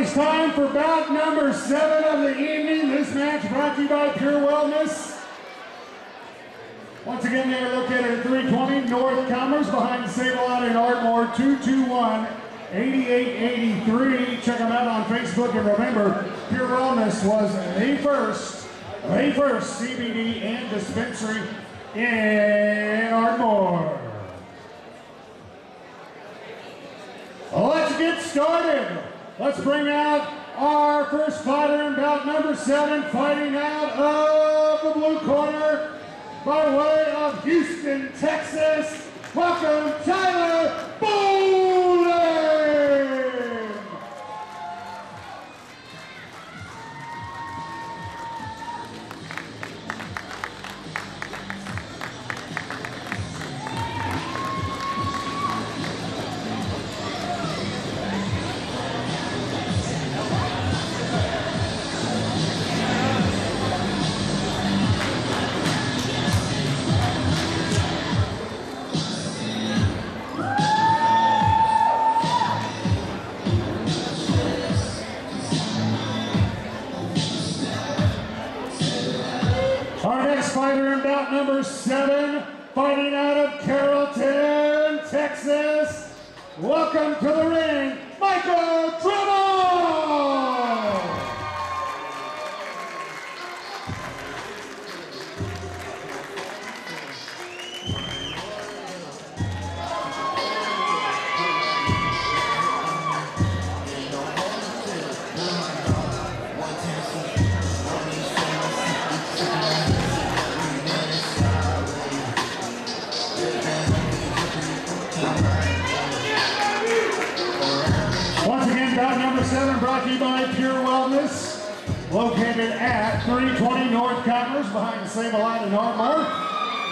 is time for bout number seven of the evening. This match brought to you by Pure Wellness. Once again, they are located at 320 North Commerce behind Save-A-Lot in Ardmore, 221 8883. Check them out on Facebook and remember, Pure Wellness was the first, the first CBD and dispensary in Ardmore. Let's get started. Let's bring out our first fighter in bout number seven, fighting out of the blue corner by way of Houston, Texas. Welcome, Tyler fighter in bout number seven, fighting out of Carrollton, Texas. Welcome to the ring, Michael located at 320 North Commerce behind Sable Line in Ardmore.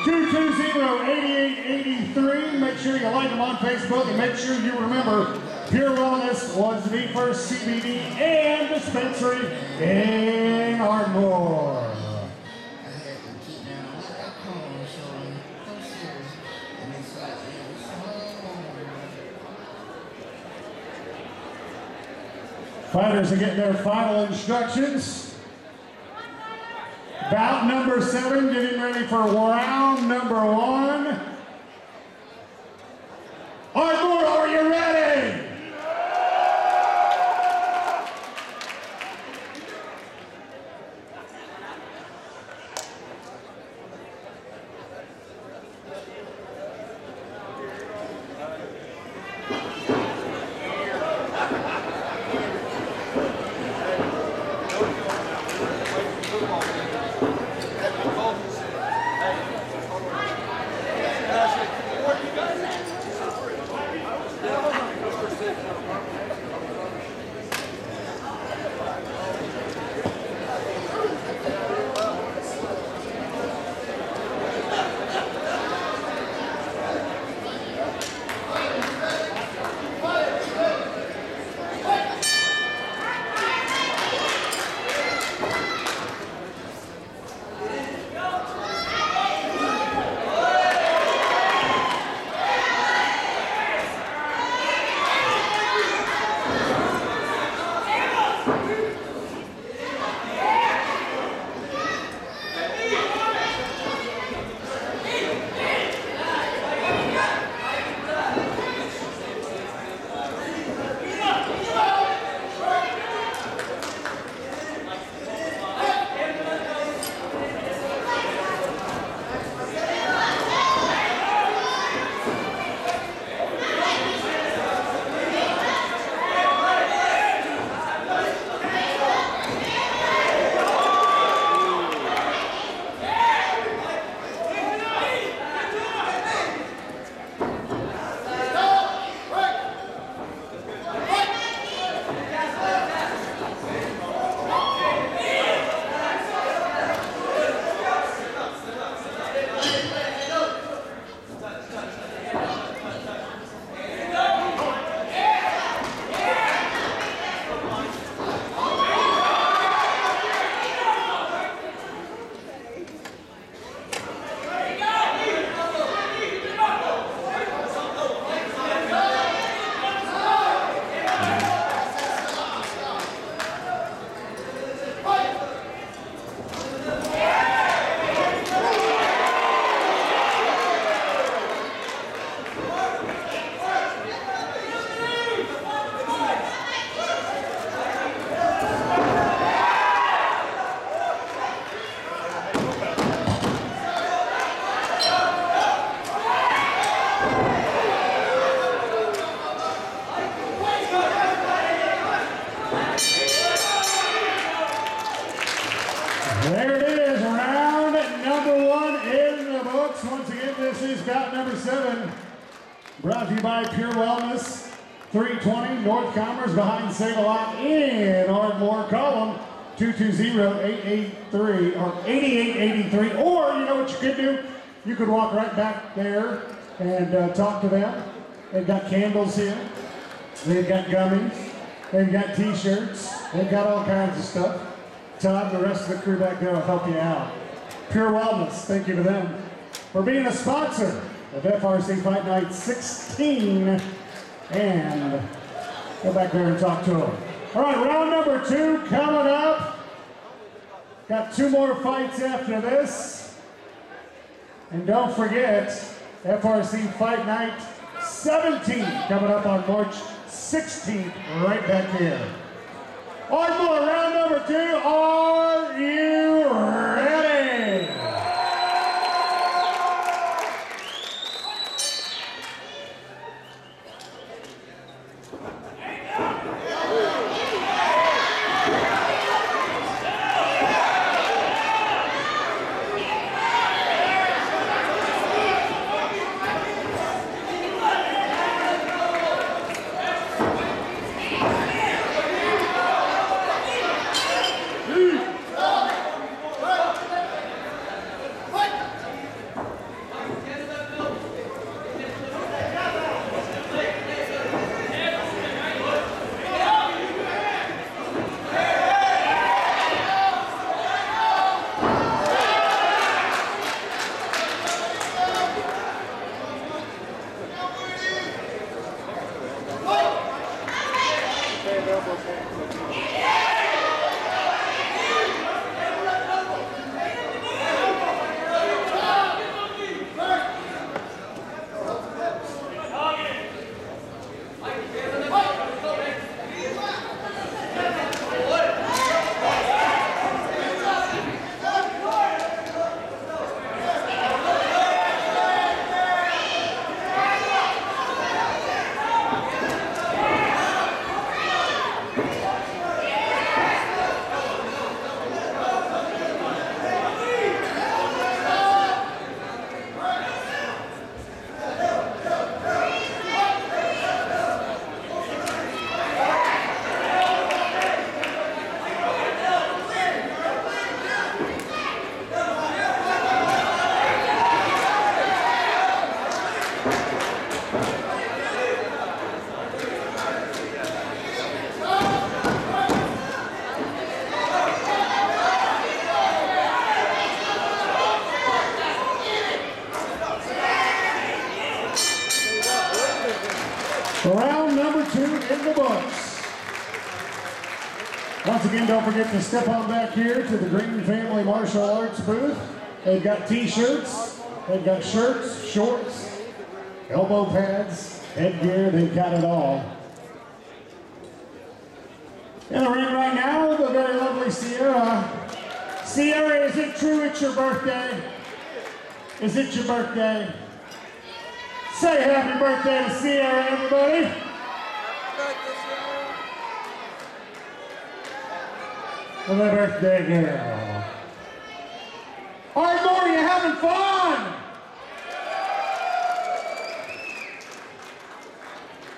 220-8883. Make sure you like them on Facebook and make sure you remember Pure Wellness was the first CBD and dispensary in Ardmore. Fighters are getting their final instructions. Bout number seven, getting ready for round number one. Bout number seven. Brought to you by Pure Wellness, 320 North Commerce behind Save-A-Lot in Ardmore. Column 220-883 or 8883. Or, you know what you could do? You could walk right back there and uh, talk to them. They've got candles here. They've got gummies. They've got t-shirts. They've got all kinds of stuff. Todd and the rest of the crew back there will help you out. Pure Wellness, thank you to them for being a sponsor of FRC Fight Night 16. And go back there and talk to them. All right, round number two coming up. Got two more fights after this. And don't forget, FRC Fight Night 17 coming up on March 16th, right back here. Ardmore, round number two. Are you Once again, don't forget to step on back here to the Green Family Martial Arts booth. They've got t-shirts, they've got shirts, shorts, elbow pads, headgear, they've got it all. In the ring right now, the very lovely Sierra. Sierra, is it true it's your birthday? Is it your birthday? Say happy birthday to Sierra, everybody. For the birthday girl. Ardmore, you having fun?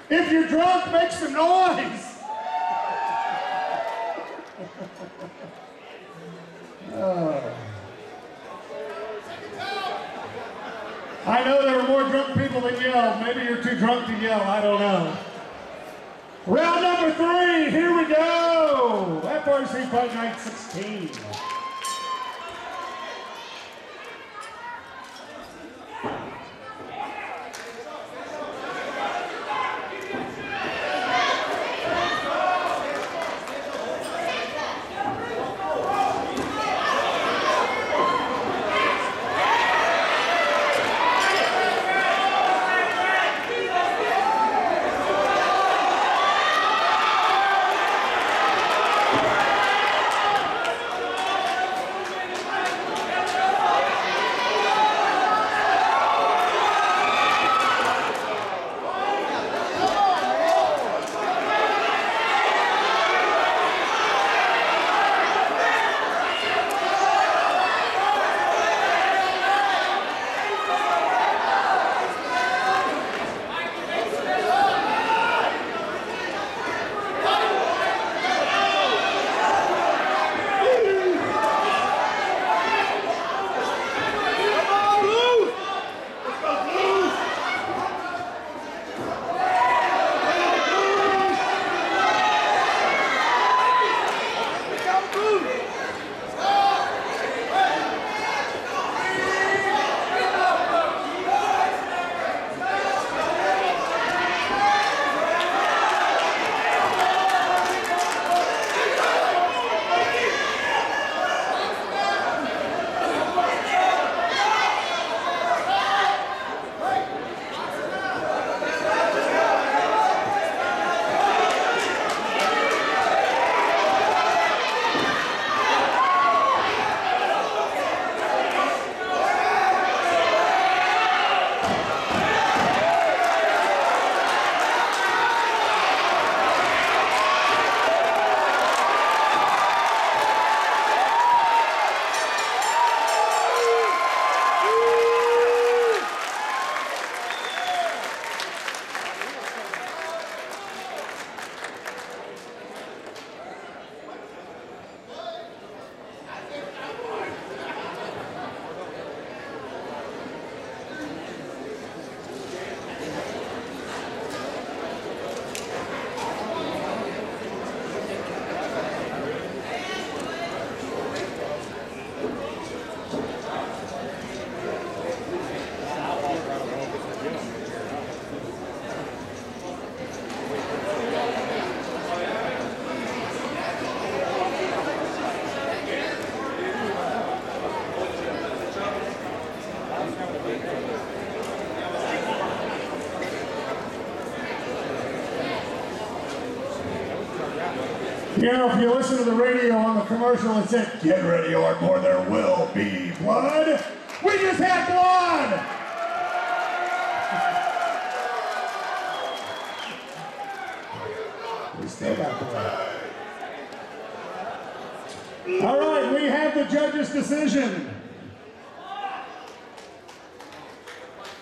If you're drunk, make some noise. Oh. I know there were more drunk people than yelled. Maybe you're too drunk to yell. I don't know. Round number three. Here we go. FRC Fight Night 16. You know, if you listen to the radio on the commercial, it said, get ready Ardmore, there will be blood. We just had blood! We still got blood. All right, we have the judge's decision.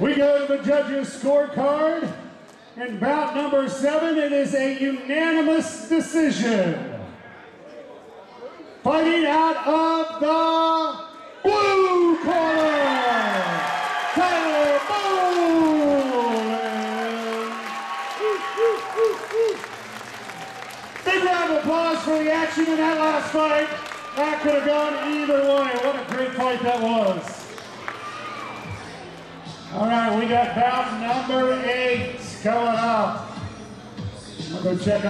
We go to the judge's scorecard. In bout number seven, it is a unanimous decision. Fighting out of the blue corner, Tyler Bowlin. Big round of applause for the action in that last fight. That could have gone either way. What a great fight that was. All right, we got bout number eight coming up. I'm going to check